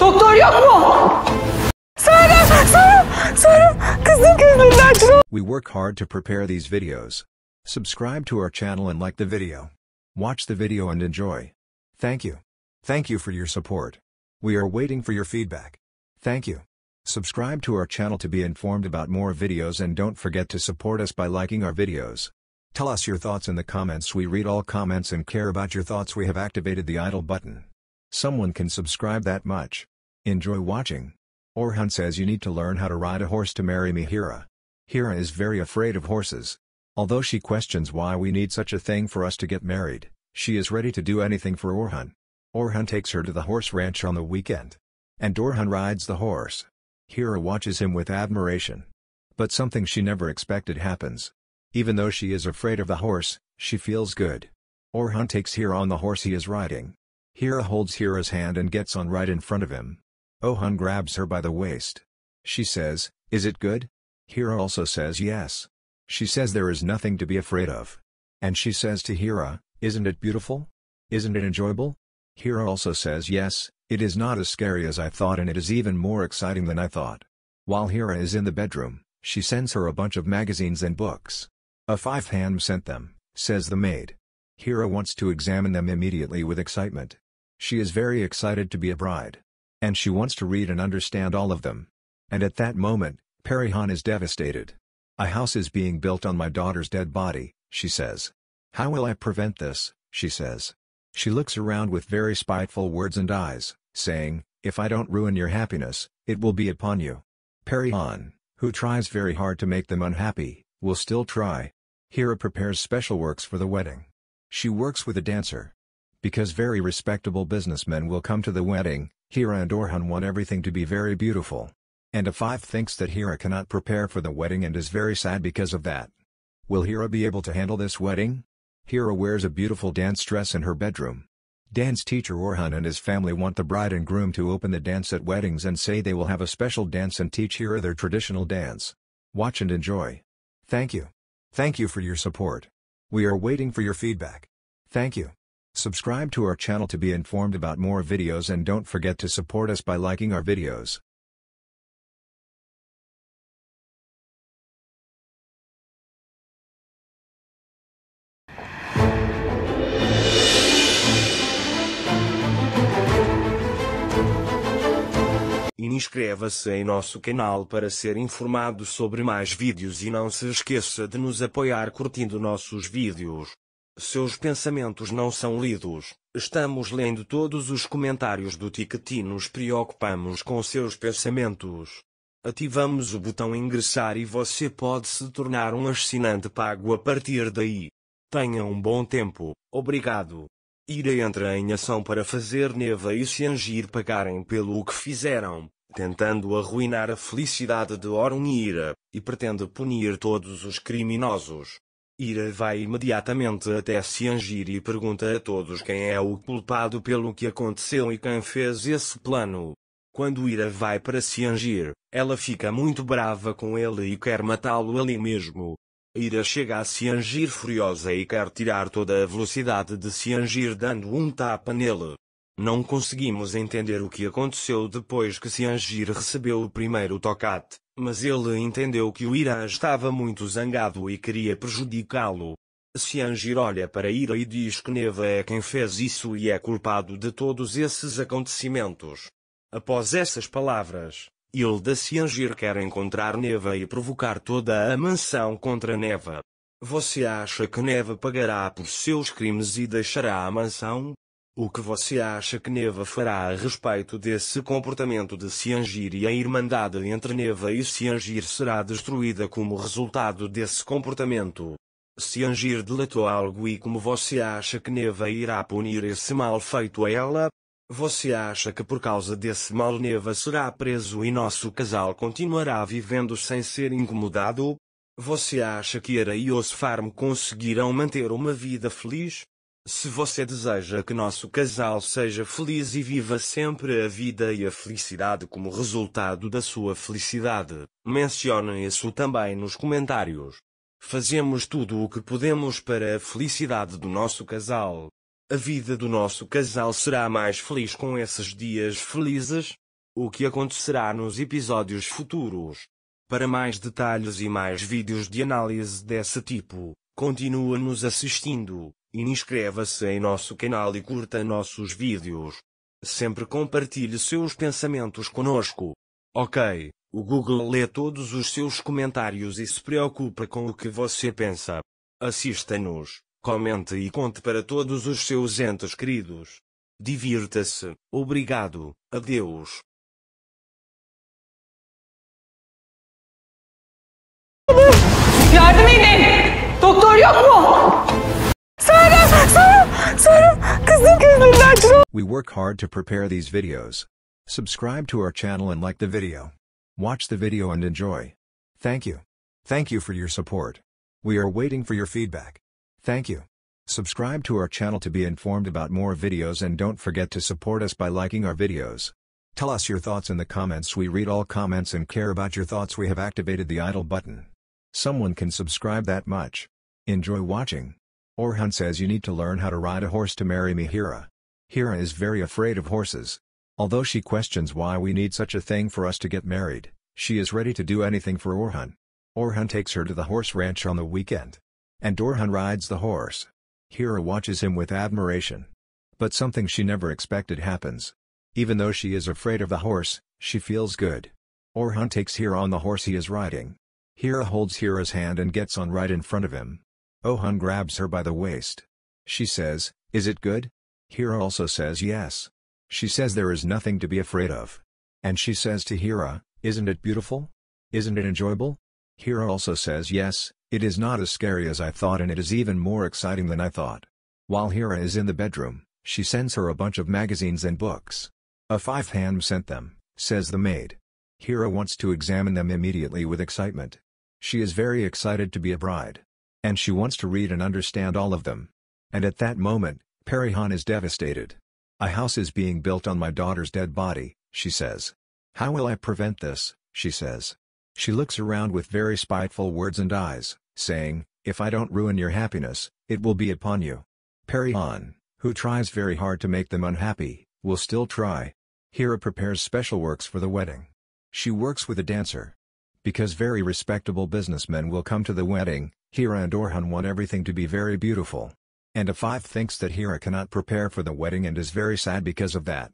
Doktor yok mu? Gözünden çıkan. We work hard to prepare these videos. Subscribe to our channel and like the video. Watch the video and enjoy. Thank you. Thank you for your support. We are waiting for your feedback. Thank you. Subscribe to our channel to be informed about more videos and don't forget to support us by liking our videos. Tell us your thoughts in the comments we read all comments and care about your thoughts we have activated the idle button. Someone can subscribe that much. Enjoy watching. Orhun says you need to learn how to ride a horse to marry me Hira. Hira is very afraid of horses. Although she questions why we need such a thing for us to get married, she is ready to do anything for Orhun. Orhun takes her to the horse ranch on the weekend. And Orhun rides the horse. Hira watches him with admiration. But something she never expected happens. Even though she is afraid of the horse, she feels good. Orhun takes Hira on the horse he is riding. Hira holds Hira's hand and gets on right in front of him. Orhun grabs her by the waist. She says, is it good? Hira also says yes. She says there is nothing to be afraid of. And she says to Hira, isn't it beautiful? Isn't it enjoyable? Hira also says yes, it is not as scary as I thought and it is even more exciting than I thought. While Hira is in the bedroom, she sends her a bunch of magazines and books. A five hand sent them, says the maid. Hira wants to examine them immediately with excitement. She is very excited to be a bride. And she wants to read and understand all of them. And at that moment, Perihan is devastated. A house is being built on my daughter's dead body, she says. How will I prevent this, she says. She looks around with very spiteful words and eyes, saying, if I don't ruin your happiness, it will be upon you. Perihan, who tries very hard to make them unhappy, will still try. Hira prepares special works for the wedding. She works with a dancer. Because very respectable businessmen will come to the wedding, Hira and Orhun want everything to be very beautiful. And Afif thinks that Hira cannot prepare for the wedding and is very sad because of that. Will Hira be able to handle this wedding? Hira wears a beautiful dance dress in her bedroom. Dance teacher Orhun and his family want the bride and groom to open the dance at weddings and say they will have a special dance and teach Hira their traditional dance. Watch and enjoy. Thank you. Thank you for your support. We are waiting for your feedback. Thank you. Subscribe to our channel to be informed about more videos and don't forget to support us by liking our videos. Inscreva-se em nosso canal para ser informado sobre mais vídeos e não se esqueça de nos apoiar curtindo nossos vídeos. Seus pensamentos não são lidos. Estamos lendo todos os comentários do Ticket e nos preocupamos com seus pensamentos. Ativamos o botão ingressar e você pode se tornar um assinante pago a partir daí. Tenha um bom tempo. Obrigado. Ira entra em ação para fazer Neva e Ciangir pagarem pelo que fizeram, tentando arruinar a felicidade de Orun e Ira, e pretende punir todos os criminosos. Ira vai imediatamente até Ciangir e pergunta a todos quem é o culpado pelo que aconteceu e quem fez esse plano. Quando Ira vai para Ciangir, ela fica muito brava com ele e quer matá-lo ali mesmo. Ira chega a Ciangir furiosa e quer tirar toda a velocidade de Ciangir dando um tapa nele. Não conseguimos entender o que aconteceu depois que Ciangir recebeu o primeiro tocate, mas ele entendeu que o Ira estava muito zangado e queria prejudicá-lo. Ciangir olha para Ira e diz que Neva é quem fez isso e é culpado de todos esses acontecimentos. Após essas palavras, Hilda Ciangir quer encontrar Neva e provocar toda a mansão contra Neva. Você acha que Neva pagará por seus crimes e deixará a mansão? O que você acha que Neva fará a respeito desse comportamento de Ciangir e a irmandade entre Neva e Ciangir será destruída como resultado desse comportamento? Ciangir delatou algo e como você acha que Neva irá punir esse mal feito a ela? Você acha que por causa desse mal Neva será preso e nosso casal continuará vivendo sem ser incomodado? Você acha que Ira e Osfarm conseguirão manter uma vida feliz? Se você deseja que nosso casal seja feliz e viva sempre a vida e a felicidade como resultado da sua felicidade, mencione isso também nos comentários. Fazemos tudo o que podemos para a felicidade do nosso casal. A vida do nosso casal será mais feliz com esses dias felizes? O que acontecerá nos episódios futuros? Para mais detalhes e mais vídeos de análise desse tipo, continue nos assistindo, inscreva-se em nosso canal e curta nossos vídeos. Sempre compartilhe seus pensamentos conosco. Ok, o Google lê todos os seus comentários e se preocupa com o que você pensa. Assista-nos, comente e conte para todos os seus entes queridos. Divirta-se. Obrigado. Adeus. Doktor çıkan. We work hard to prepare these videos. Subscribe to our channel and like the video. Watch the video and enjoy. Thank you. Thank you for your support. We are waiting for your feedback. Thank you. Subscribe to our channel to be informed about more videos and don't forget to support us by liking our videos. Tell us your thoughts in the comments we read all comments and care about your thoughts we have activated the idle button. Someone can subscribe that much. Enjoy watching. Orhun says you need to learn how to ride a horse to marry me Hira. Hira is very afraid of horses. Although she questions why we need such a thing for us to get married, she is ready to do anything for Orhun. Orhun takes her to the horse ranch on the weekend. And Orhun rides the horse. Hira watches him with admiration. But something she never expected happens. Even though she is afraid of the horse, she feels good. Orhun takes Hira on the horse he is riding. Hira holds Hira's hand and gets on right in front of him. Orhun grabs her by the waist. She says, Is it good? Hira also says yes. She says there is nothing to be afraid of. And she says to Hira, Isn't it beautiful? Isn't it enjoyable? Hira also says yes, it is not as scary as I thought and it is even more exciting than I thought. While Hira is in the bedroom, she sends her a bunch of magazines and books. A five hand sent them, says the maid. Hira wants to examine them immediately with excitement. She is very excited to be a bride. And she wants to read and understand all of them. And at that moment, Perihan is devastated. A house is being built on my daughter's dead body, she says. How will I prevent this, she says. She looks around with very spiteful words and eyes, saying, If I don't ruin your happiness, it will be upon you. Perihan, who tries very hard to make them unhappy, will still try. Hira prepares special works for the wedding. She works with a dancer. Because very respectable businessmen will come to the wedding, Hira and Orhun want everything to be very beautiful. And Afife thinks that Hira cannot prepare for the wedding and is very sad because of that.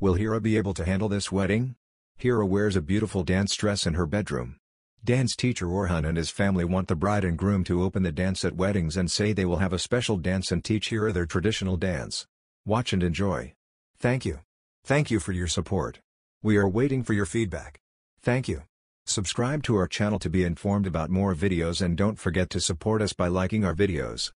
Will Hira be able to handle this wedding? Hira wears a beautiful dance dress in her bedroom. Dance teacher Orhun and his family want the bride and groom to open the dance at weddings and say they will have a special dance and teach Hira their traditional dance. Watch and enjoy. Thank you. Thank you for your support. We are waiting for your feedback. Thank you. Subscribe to our channel to be informed about more videos and don't forget to support us by liking our videos.